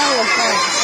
That was fun.